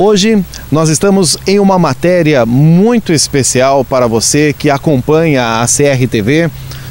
Hoje nós estamos em uma matéria muito especial para você que acompanha a CRTV.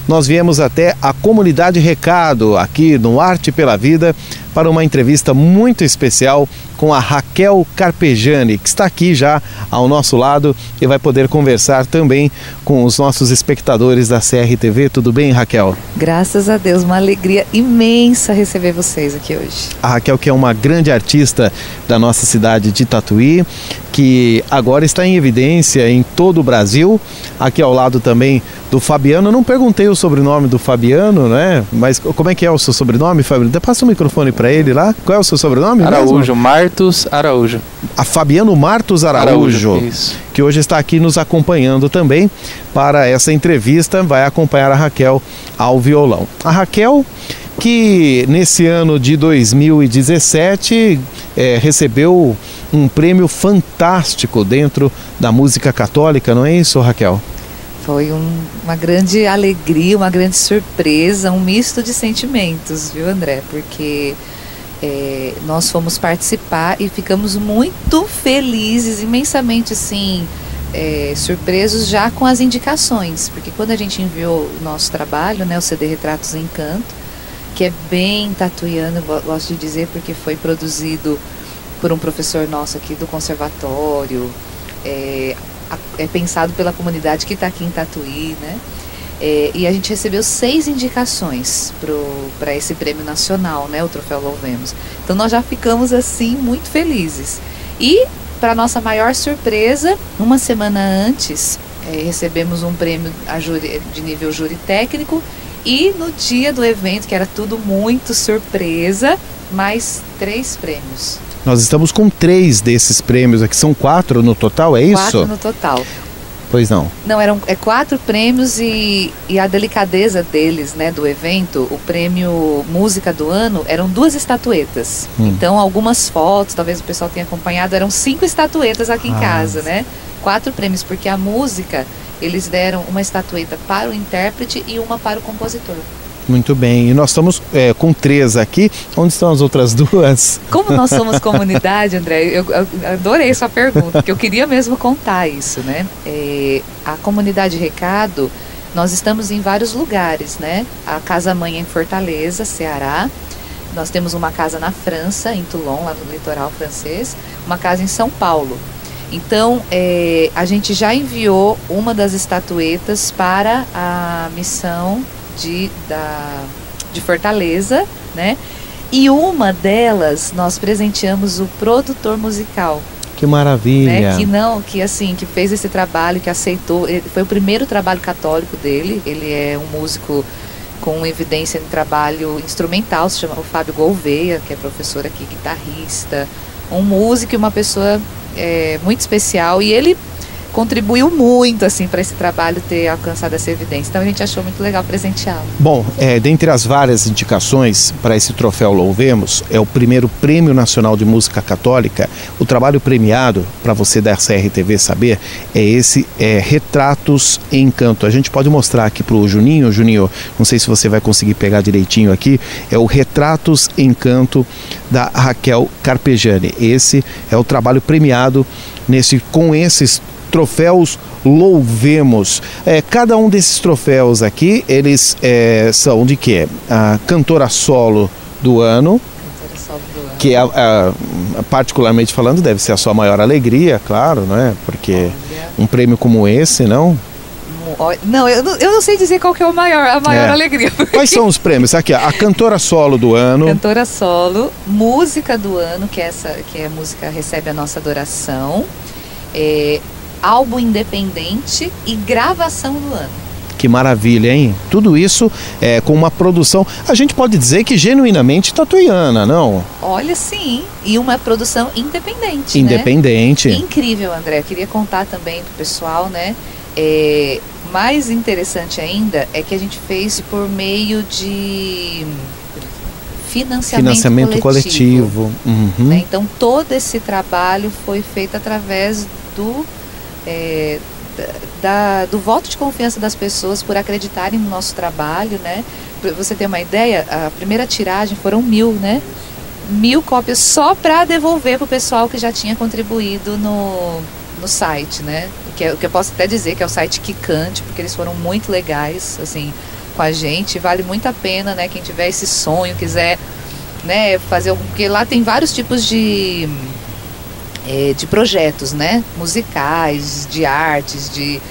Nós viemos até a comunidade Recado, aqui no Arte pela Vida, para uma entrevista muito especial com a Raquel Carpejani, que está aqui já ao nosso lado e vai poder conversar também com os nossos espectadores da CRTV. Tudo bem, Raquel? Graças a Deus, uma alegria imensa receber vocês aqui hoje. A Raquel, que é uma grande artista da nossa cidade de Tatuí, que agora está em evidência em todo o Brasil. Aqui ao lado também do Fabiano. Eu não perguntei o sobrenome do Fabiano, né? Mas como é que é o seu sobrenome, Fabiano? Passa o microfone para ele lá. Qual é o seu sobrenome? Araújo, mesmo? Martos Araújo. A Fabiano Martos Araújo, Araújo que hoje está aqui nos acompanhando também para essa entrevista, vai acompanhar a Raquel ao violão. A Raquel que nesse ano de 2017 é, recebeu um prêmio fantástico dentro da música católica, não é isso, Raquel? Foi um, uma grande alegria, uma grande surpresa, um misto de sentimentos, viu, André? Porque é, nós fomos participar e ficamos muito felizes, imensamente assim, é, surpresos já com as indicações, porque quando a gente enviou o nosso trabalho, né, o CD Retratos em Canto, que é bem tatuiano, gosto de dizer, porque foi produzido por um professor nosso aqui do conservatório, é, é pensado pela comunidade que está aqui em Tatuí, né? É, e a gente recebeu seis indicações para esse prêmio nacional, né, o Troféu Louvemos. Então nós já ficamos assim muito felizes. E para nossa maior surpresa, uma semana antes é, recebemos um prêmio júri, de nível júri técnico e no dia do evento, que era tudo muito surpresa, mais três prêmios. Nós estamos com três desses prêmios aqui, são quatro no total, é isso? Quatro no total. Pois não. Não, eram é, quatro prêmios e, e a delicadeza deles, né, do evento, o prêmio Música do Ano, eram duas estatuetas. Hum. Então, algumas fotos, talvez o pessoal tenha acompanhado, eram cinco estatuetas aqui ah. em casa, né? Quatro prêmios, porque a música, eles deram uma estatueta para o intérprete e uma para o compositor. Muito bem. E nós estamos é, com três aqui. Onde estão as outras duas? Como nós somos comunidade, André, eu, adorei sua pergunta, porque eu queria mesmo contar isso, né? É, a comunidade Recado, nós estamos em vários lugares, né? A Casa Mãe é em Fortaleza, Ceará. Nós temos uma casa na França, em Toulon, lá no litoral francês. Uma casa em São Paulo. Então, é, a gente já enviou uma das estatuetas para a missão de, da, de Fortaleza, né? E uma delas nós presenteamos o produtor musical. Que maravilha! Né? Que não, que assim, que fez esse trabalho, que aceitou. Foi o primeiro trabalho católico dele. Ele é um músico com evidência em trabalho instrumental, se chama o Fábio Gouveia, que é professor aqui, guitarrista, um músico e uma pessoa é, muito especial. E ele contribuiu muito assim para esse trabalho ter alcançado essa evidência. Então a gente achou muito legal presenteá-lo. Bom, é, dentre as várias indicações para esse troféu Louvemos, é o primeiro Prêmio Nacional de Música Católica. O trabalho premiado, para você da CRTV saber, é esse é, Retratos em Canto. A gente pode mostrar aqui para o Juninho, Juninho, não sei se você vai conseguir pegar direitinho aqui, é o Retratos em Canto da Raquel Carpejani. Esse é o trabalho premiado nesse com esses troféus Louvemos. É, cada um desses troféus aqui, eles é, são de quê? A cantora solo do ano, que é, particularmente falando deve ser a sua maior alegria, claro, né? Porque um prêmio como esse, não? Não, eu não, eu não sei dizer qual que é o maior, a maior é. alegria. Porque... Quais são os prêmios? Aqui, a cantora solo do ano. Cantora solo, música do ano, que é essa, que é a música recebe a nossa adoração. É, álbum independente e gravação do ano. Que maravilha, hein? Tudo isso é, com uma produção, a gente pode dizer que genuinamente tatuiana, não? Olha, sim. E uma produção independente. Né? Independente. Né? Incrível, André. Queria contar também pro pessoal, né? É, mais interessante ainda é que a gente fez por meio de financiamento, financiamento coletivo. coletivo. Uhum. Né? Então todo esse trabalho foi feito através do é, da, do voto de confiança das pessoas por acreditarem no nosso trabalho, né? Para você ter uma ideia, a primeira tiragem foram mil, né? mil cópias só para devolver para o pessoal que já tinha contribuído no, no site, né? Que, é, que eu posso até dizer que é o site Kikante, porque eles foram muito legais, assim, com a gente. Vale muito a pena, né? Quem tiver esse sonho, quiser né, fazer algum. Porque lá tem vários tipos de, é, de projetos, né? Musicais, de artes, de,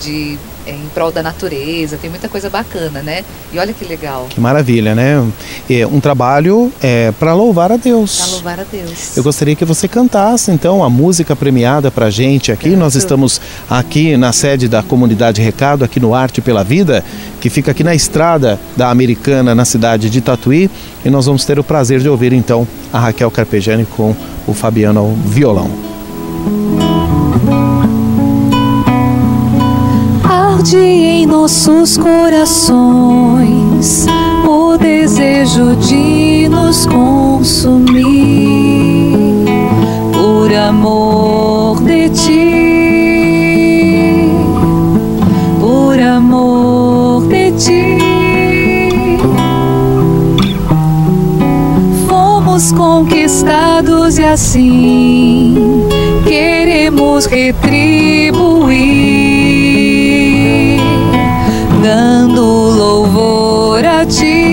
de é, em prol da natureza, tem muita coisa bacana, né? E olha que legal. Que maravilha, né? É um trabalho é, para louvar a Deus. Para louvar a Deus. Eu gostaria que você cantasse então a música premiada para gente aqui. Nós estamos aqui na sede da comunidade Recado, aqui no Arte pela Vida, que fica aqui na estrada da Americana, na cidade de Tatuí. E nós vamos ter o prazer de ouvir então a Raquel Carpegiani com o Fabiano ao violão. arde em nossos corações o desejo de nos consumir assim queremos retribuir dando louvor a ti,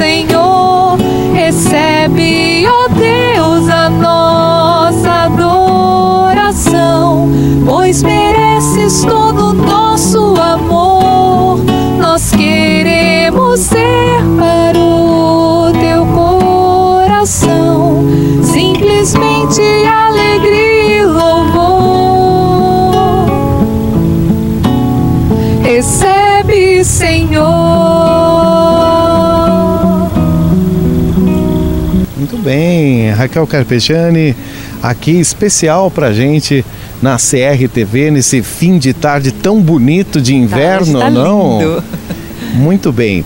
Senhor. Muito bem, Raquel Carpegiani, aqui especial pra gente na CRTV nesse fim de tarde tão bonito de inverno, tá, tá não? Lindo. Muito bem.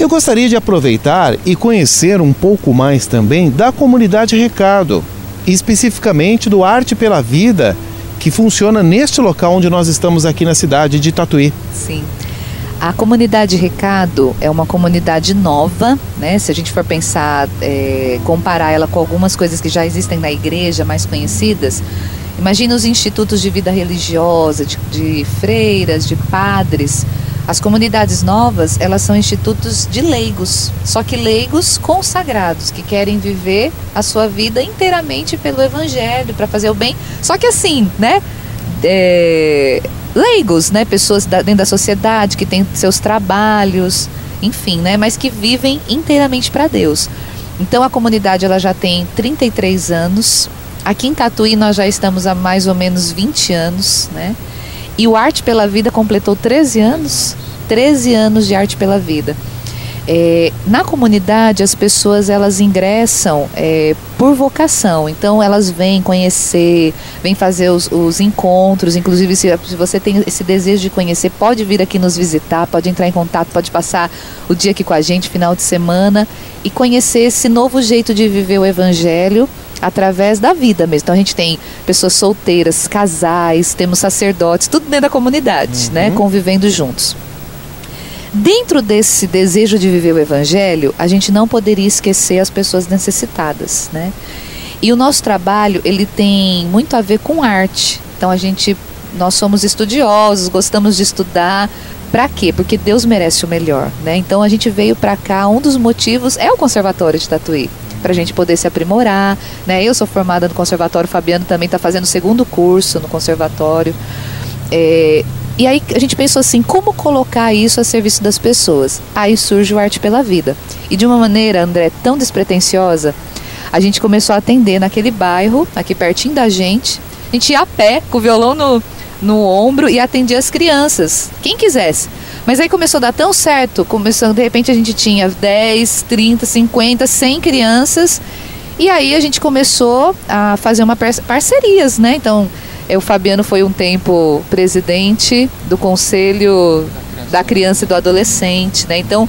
Eu gostaria de aproveitar e conhecer um pouco mais também da comunidade Recado, especificamente do Arte pela Vida, que funciona neste local onde nós estamos aqui na cidade de Tatuí. Sim. A comunidade Recado é uma comunidade nova, né? Se a gente for pensar, é, comparar ela com algumas coisas que já existem na igreja, mais conhecidas, imagina os institutos de vida religiosa, de, de freiras, de padres. As comunidades novas, elas são institutos de leigos, só que leigos consagrados, que querem viver a sua vida inteiramente pelo evangelho, para fazer o bem. Só que assim, né? É, leigos, né? Pessoas da, dentro da sociedade que têm seus trabalhos, enfim, né? Mas que vivem inteiramente para Deus. Então a comunidade ela já tem 33 anos. Aqui em Tatuí nós já estamos há mais ou menos 20 anos, né? E o Arte pela Vida completou 13 anos, 13 anos de Arte pela Vida. É, na comunidade as pessoas elas ingressam é, por vocação, então elas vêm conhecer, vêm fazer os, os encontros, inclusive se, se, você tem esse desejo de conhecer, pode vir aqui nos visitar, pode entrar em contato, pode passar o dia aqui com a gente, final de semana, e conhecer esse novo jeito de viver o Evangelho através da vida mesmo. Então a gente tem pessoas solteiras, casais, temos sacerdotes, tudo dentro da comunidade, né, uhum. né, convivendo juntos. Dentro desse desejo de viver o evangelho, a gente não poderia esquecer as pessoas necessitadas, né? E o nosso trabalho, ele tem muito a ver com arte. Então a gente nós somos estudiosos, gostamos de estudar. Para quê? Porque Deus merece o melhor, né? Então a gente veio para cá, um dos motivos é o Conservatório de Tatuí para a gente poder se aprimorar. Né? Eu sou formada no conservatório, o Fabiano também está fazendo o segundo curso no conservatório. É, e aí a gente pensou assim, como colocar isso a serviço das pessoas? Aí surge o Arte pela Vida. E de uma maneira, André, tão despretensiosa, a gente começou a atender naquele bairro, aqui pertinho da gente. A gente ia a pé, com o violão no, no ombro e atendia as crianças, quem quisesse. Mas aí começou a dar tão certo, começando, de repente a gente tinha 10, 30, 50, 100 crianças. E aí a gente começou a fazer uma parcerias, né? Então, o Fabiano foi um tempo presidente do conselho da criança e do adolescente, né? Então,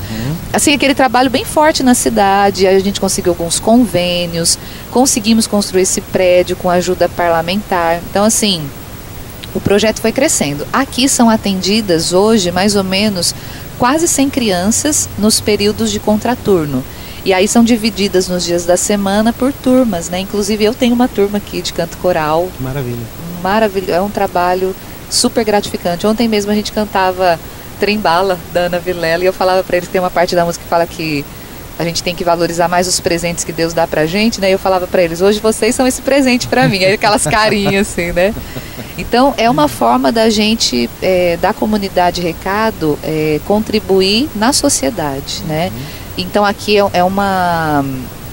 assim, aquele trabalho bem forte na cidade, a gente conseguiu alguns convênios, conseguimos construir esse prédio com ajuda parlamentar. Então, assim, o projeto foi crescendo. Aqui são atendidas hoje mais ou menos quase 100 crianças nos períodos de contraturno. E aí são divididas nos dias da semana por turmas, né? Inclusive eu tenho uma turma aqui de canto coral. Maravilha. Maravilhoso, é um trabalho super gratificante. Ontem mesmo a gente cantava Trembala da Ana Vilela e eu falava para eles que tem uma parte da música que fala que a gente tem que valorizar mais os presentes que Deus dá pra gente, né? Eu falava para eles, hoje vocês são esse presente para mim, aí aquelas carinhas assim, né? Então é uma forma da gente, é, da comunidade Recado, é, contribuir na sociedade, né? Então aqui é, é uma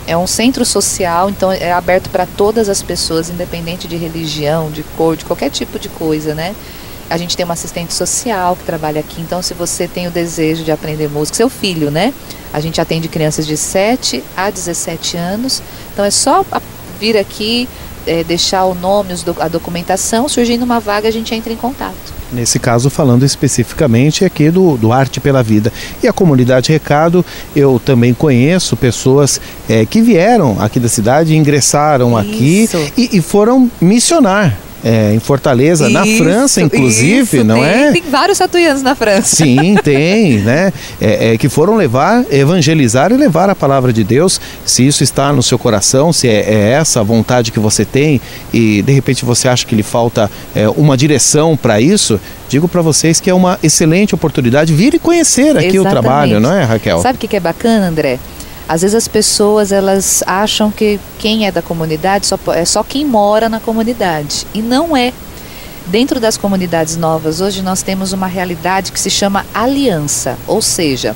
é um centro social, então é aberto para todas as pessoas, independente de religião, de cor, de qualquer tipo de coisa, né? A gente tem uma assistente social que trabalha aqui, então se você tem o desejo de aprender música, seu filho, né? A gente atende crianças de 7 a 17 anos. Então é só vir aqui, é, deixar o nome, a documentação, surgindo uma vaga, a gente entra em contato. Nesse caso, falando especificamente aqui do, do Arte pela Vida. E a comunidade Recado, eu também conheço pessoas é, que vieram aqui da cidade, ingressaram Isso. aqui e, e foram missionar é, em Fortaleza, isso, na França, inclusive, isso, não tem, é? Tem vários tatuianos na França. Sim, tem, né? É, é, que foram levar, evangelizar e levar a palavra de Deus. Se isso está no seu coração, se é, é essa a vontade que você tem e de repente você acha que lhe falta é, uma direção para isso, digo para vocês que é uma excelente oportunidade vir e conhecer aqui Exatamente. o trabalho, não é, Raquel? Sabe o que é bacana, André? Às vezes as pessoas elas acham que quem é da comunidade só, é só quem mora na comunidade e não é. Dentro das comunidades novas hoje nós temos uma realidade que se chama aliança, ou seja,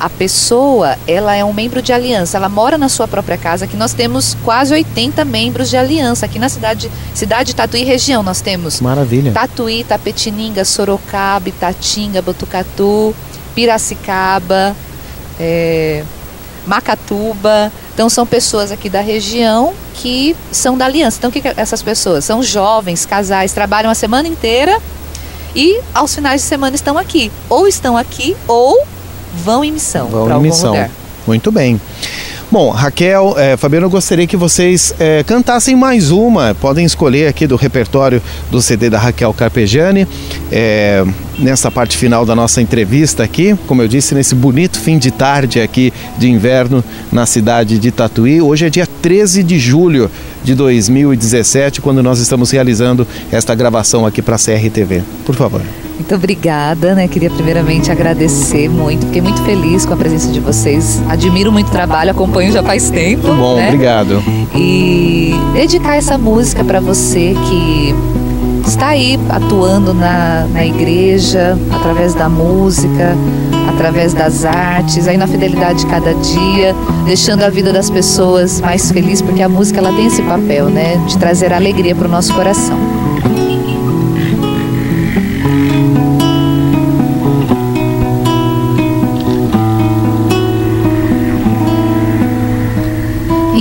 a pessoa ela é um membro de aliança, ela mora na sua própria casa. Aqui nós temos quase 80 membros de aliança aqui na cidade, cidade de Tatuí região nós temos. Maravilha. Tatuí, Tapetininga, Sorocaba, Itatinga, Botucatu, Piracicaba. É, Macatuba. Então são pessoas aqui da região que são da aliança. Então o que, que essas pessoas? São jovens, casais, trabalham a semana inteira e aos finais de semana estão aqui. Ou estão aqui ou vão em missão para algum missão. lugar. Muito bem. Bom, Raquel, é, Fabiano, eu gostaria que vocês é, cantassem mais uma. Podem escolher aqui do repertório do CD da Raquel Carpegiani. É, nessa parte final da nossa entrevista aqui, como eu disse, nesse bonito fim de tarde aqui de inverno na cidade de Tatuí. Hoje é dia 13 de julho de 2017, quando nós estamos realizando esta gravação aqui para a CRTV. Por favor. Muito obrigada, né? Queria primeiramente agradecer muito, fiquei muito feliz com a presença de vocês. Admiro muito o trabalho, acompanho já faz tempo. Muito bom, né? obrigado. E dedicar essa música para você que está aí atuando na, na igreja, através da música, através das artes, aí na fidelidade de cada dia, deixando a vida das pessoas mais feliz, porque a música ela tem esse papel, né, de trazer alegria para o nosso coração.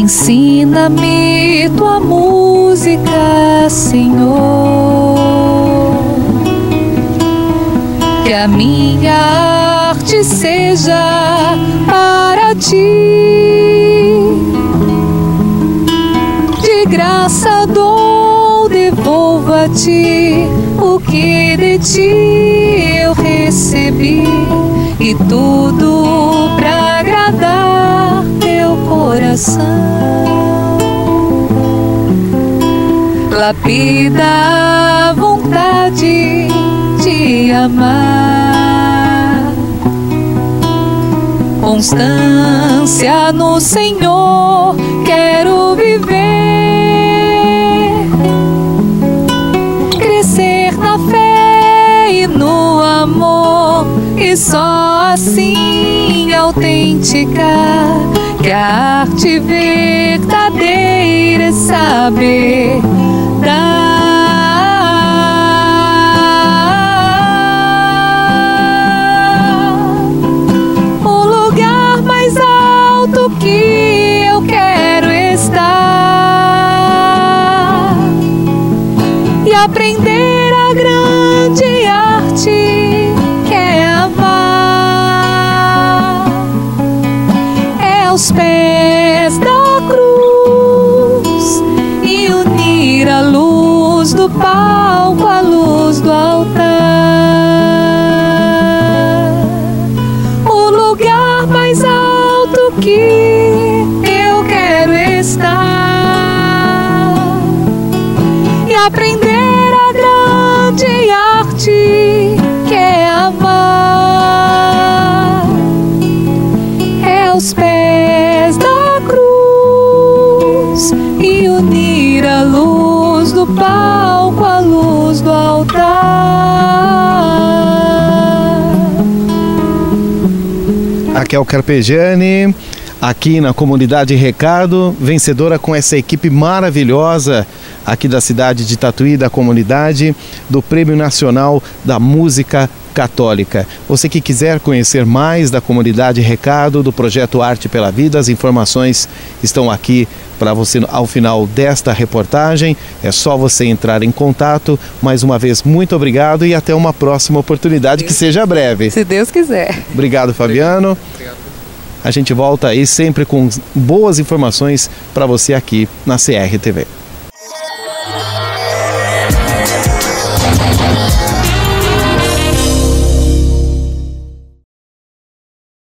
Ensina-me tua música, Senhor, que a minha arte seja para ti. De graça dou, ti o que de ti eu recebi e tudo coração. lapida a vontade te amar. Constância no Senhor, quero viver. Crescer na fé e no amor, e só assim autêntica que a arte verdadeira é saber O lugar mais alto que eu quero estar. E aprender a grande pés da cruz e unir a luz do palco à luz do altar. O lugar mais alto que eu quero estar e aprender a grande arte Raquel Carpegiani, aqui na comunidade Recado, vencedora com essa equipe maravilhosa aqui da cidade de Tatuí, da comunidade, do Prêmio Nacional da Música Católica. Você que quiser conhecer mais da comunidade Recado, do projeto Arte pela Vida, as informações estão aqui para você ao final desta reportagem. É só você entrar em contato. Mais uma vez, muito obrigado e até uma próxima oportunidade que seja breve. Se Deus quiser. Obrigado, Fabiano. A gente volta aí sempre com boas informações para você aqui na CRTV.